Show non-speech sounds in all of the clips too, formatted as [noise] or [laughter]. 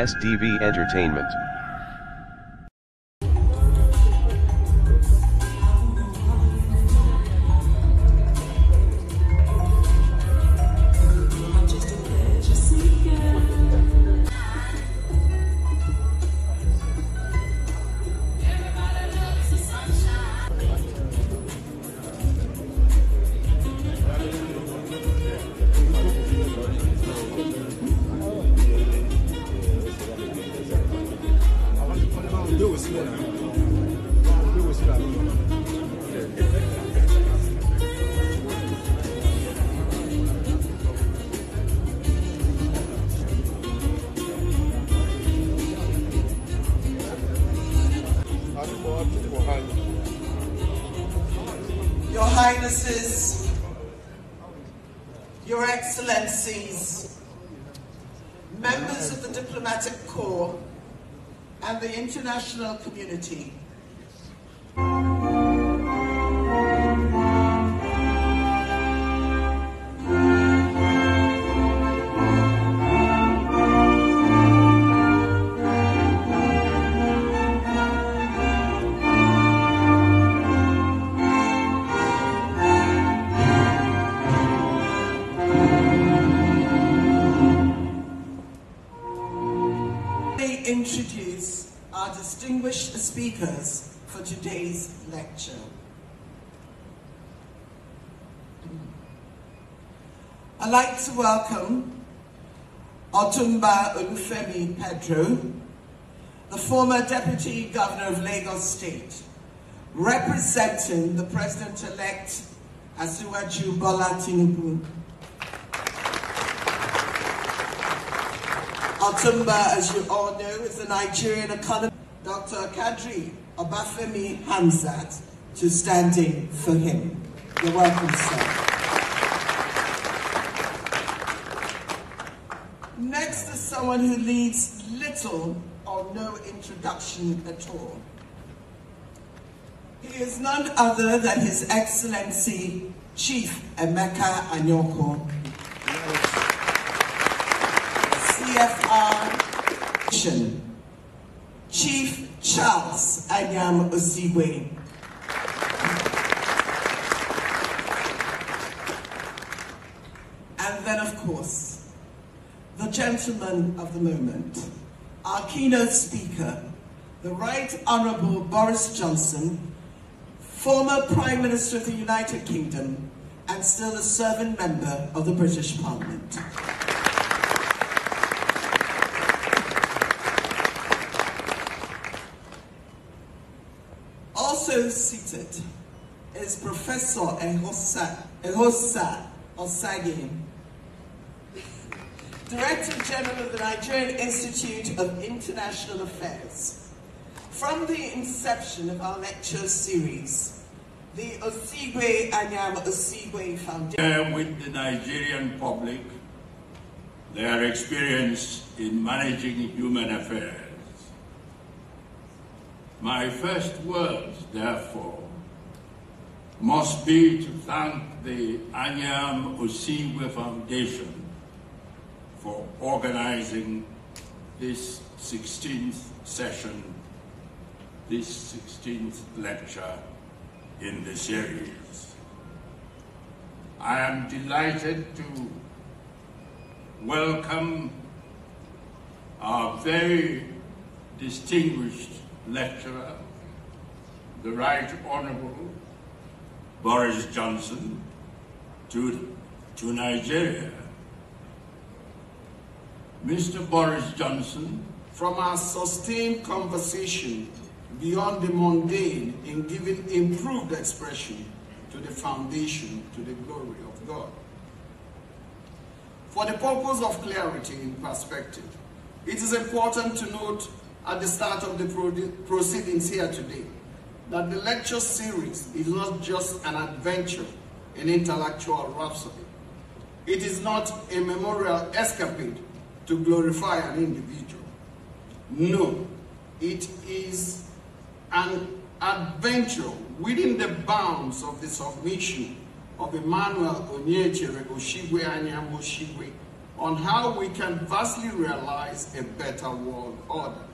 SDV Entertainment. Your Excellencies, members of the diplomatic corps, and the international community. Introduce our distinguished speakers for today's lecture. I'd like to welcome Otumba Olufemi Pedro, the former Deputy Governor of Lagos State, representing the President-elect Asiwaju Bola Tinubu. Otumba, as you all know, is the Nigerian economist. Dr. Kadri Obafemi Hamzat to standing for him. You're welcome, sir. Next is someone who needs little or no introduction at all. He is none other than His Excellency Chief Emeka Anyaoku, CFR Chief Charles Anyiam Osigwe. And then, of course, the gentleman of the moment, our keynote speaker, the Right Honourable Boris Johnson, former Prime Minister of the United Kingdom, and still a serving member of the British Parliament. Also seated is Professor Eghosa, Eghosa Osaghae, Director General of the Nigerian Institute of International Affairs. From the inception of our lecture series, the Osigwe Anyiam Osigwe Foundation with the Nigerian public their experience in managing human affairs. My first words, therefore, must be to thank the Anyiam Osigwe Foundation for organizing this 16th session, this 16th lecture in the series. I am delighted to welcome our very distinguished lecturer, the Right Honorable Boris Johnson, to, to Nigeria. Mr. Boris Johnson, from our sustained conversation beyond the mundane in giving improved expression to the foundation to the glory of God. For the purpose of clarity in perspective, it is important to note at the start of the proceedings here today that the lecture series is not just an adventure in intellectual rhapsody. It is not a memorial escapade to glorify an individual. No, it is an adventure within the bounds of the submission of Emmanuel Onyechere Osigwe Anyiam Osigwe on how we can vastly realize a better world order.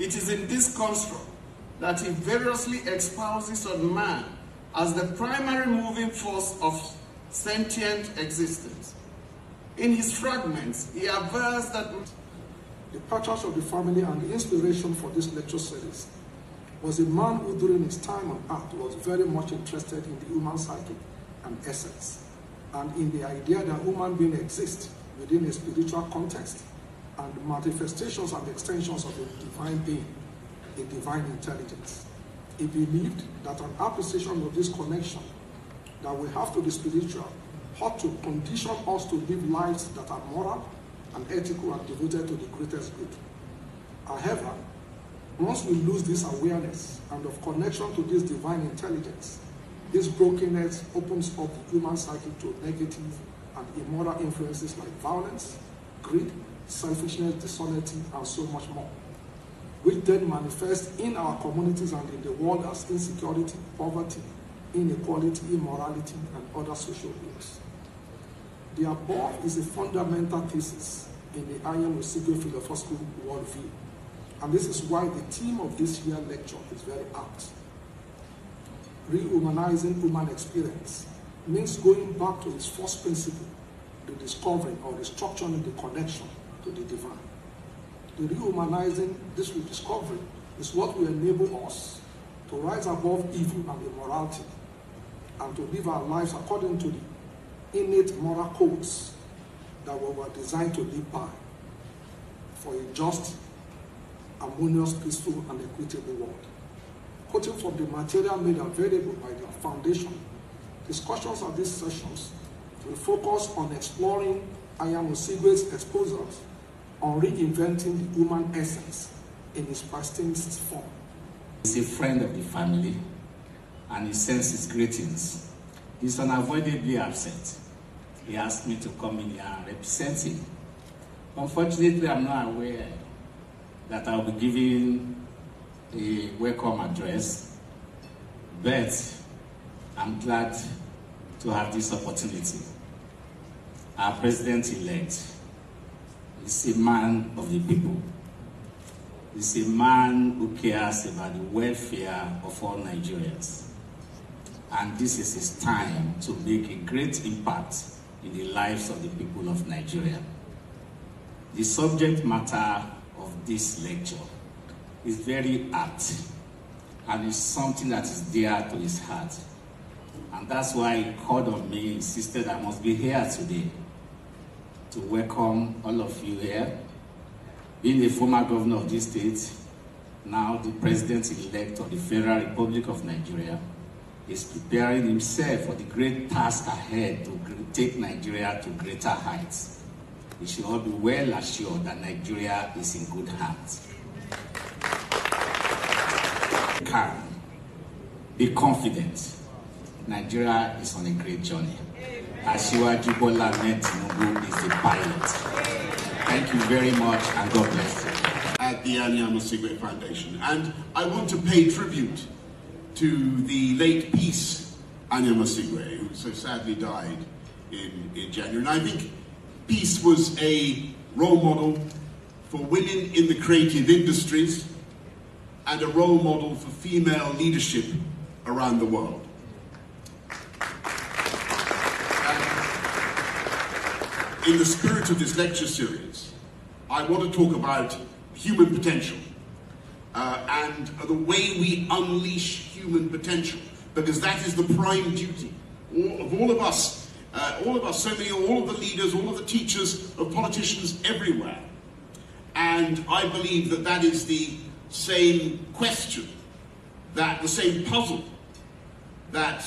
It is in this construct that he variously espouses on man as the primary moving force of sentient existence. In his fragments, he avers that the patriarch of the family and the inspiration for this lecture series was a man who during his time on earth was very much interested in the human psyche and essence, and in the idea that human beings exist within a spiritual context and manifestations and extensions of a divine being, a divine intelligence. He believed that an appreciation of this connection that we have to the spiritual ought to condition us to live lives that are moral and ethical and devoted to the greatest good. However, once we lose this awareness and of connection to this divine intelligence, this brokenness opens up the human psyche to negative and immoral influences like violence, greed, selfishness, dishonesty, and so much more, which then manifest in our communities and in the world as insecurity, poverty, inequality, immorality, and other social ills. The above is a fundamental thesis in the Anyiam Osigwe philosophical worldview, and this is why the theme of this year's lecture is very apt. Rehumanizing human experience means going back to its first principle, the discovering or restructuring the connection to the divine. The rehumanizing this rediscovery is what will enable us to rise above evil and immorality and to live our lives according to the innate moral codes that we were designed to live by for a just, harmonious, peaceful, and equitable world. Quoting from the material made available by the foundation, discussions of these sessions will focus on exploring Anyiam Osigwe's exposures on reinventing the human essence in its pristinest form. He's a friend of the family and he sends his greetings. He's unavoidably upset. He asked me to come in here and represent him. Unfortunately, I'm not aware that I'll be giving a welcome address, but I'm glad to have this opportunity. Our president-elect is a man of the people. He's a man who cares about the welfare of all Nigerians. And this is his time to make a great impact in the lives of the people of Nigeria. The subject matter of this lecture is very apt and is something that is dear to his heart. And that's why he called on me, insisted I must be here today to welcome all of you here. Being a former governor of this state, now the president-elect of the Federal Republic of Nigeria, is preparing himself for the great task ahead to take Nigeria to greater heights. We should all be well assured that Nigeria is in good hands. Calm. Be confident. Nigeria is on a great journey. Asiwaju Bola Tinubu is the pilot. Thank you very much and God bless you. At the Anyiam Osigwe Foundation. And I want to pay tribute to the late Peace Anyiam Osigwe, who so sadly died in, in January. And I think Peace was a role model for women in the creative industries and a role model for female leadership around the world. In the spirit of this lecture series, I want to talk about human potential uh, and the way we unleash human potential, because that is the prime duty of all of us, uh, all of us, so many, all of the leaders, all of the teachers, of politicians everywhere. And I believe that that is the same question, that the same puzzle that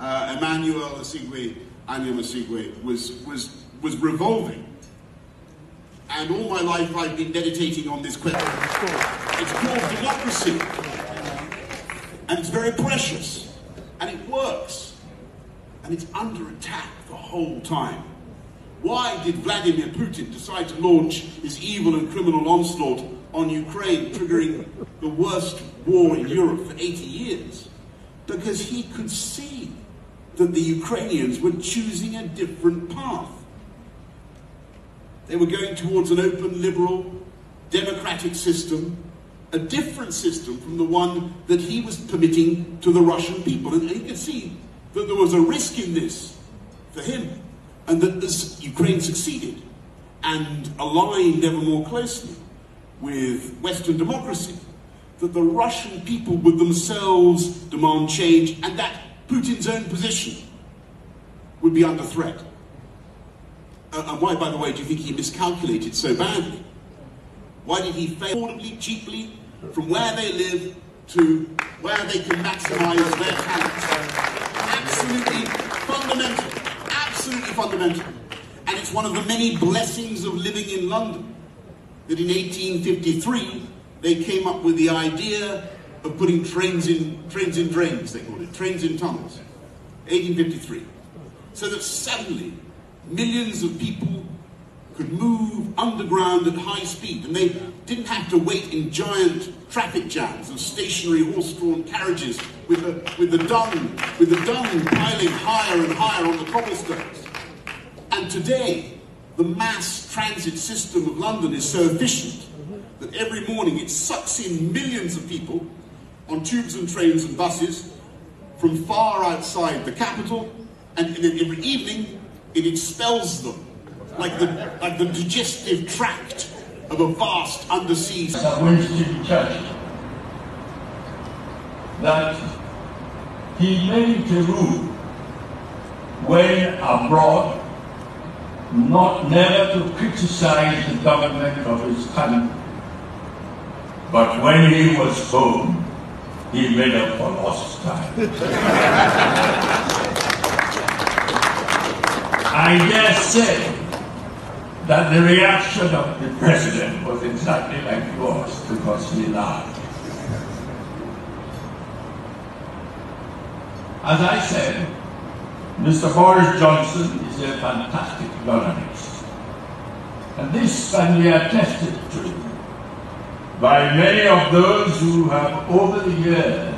uh, Emmanuel Osigwe, Anyiam Osigwe was, was was revolving. And all my life I've been meditating on this question. It's called democracy. And it's very precious. And it works. And it's under attack the whole time. Why did Vladimir Putin decide to launch his evil and criminal onslaught on Ukraine, triggering the worst war in Europe for 80 years? Because he could see that the Ukrainians were choosing a different path They were going towards an open, liberal, democratic system, a different system from the one that he was permitting to the Russian people. And you can see that there was a risk in this for him, and that as Ukraine succeeded and aligned ever more closely with Western democracy, that the Russian people would themselves demand change and that Putin's own position would be under threat. Uh, and why, by the way, do you think he miscalculated so badly? Why did he fail affordably, cheaply, from where they live to where they can maximize their talents? Absolutely fundamental. Absolutely fundamental. And it's one of the many blessings of living in London that in 1853 they came up with the idea of putting trains in trains in drains, they called it, trains in tunnels. 1853. So that suddenly millions of people could move underground at high speed and they didn't have to wait in giant traffic jams of stationary horse-drawn carriages with the, with the dung, with the dung piling higher and higher on the cobblestones. And today, the mass transit system of London is so efficient that every morning it sucks in millions of people on tubes and trains and buses from far outside the capital, and then every evening it expels them like the, like the digestive tract of a vast undersea. Sir Winston Churchill that he made a rule when abroad not never to criticize the government of his country. But when he was home, he made for lost time. [laughs] I dare say that the reaction of the president was exactly like yours because he laughed. As I said, Mr. Boris Johnson is a fantastic journalist. And this can be attested to by many of those who have over the years